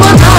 Baba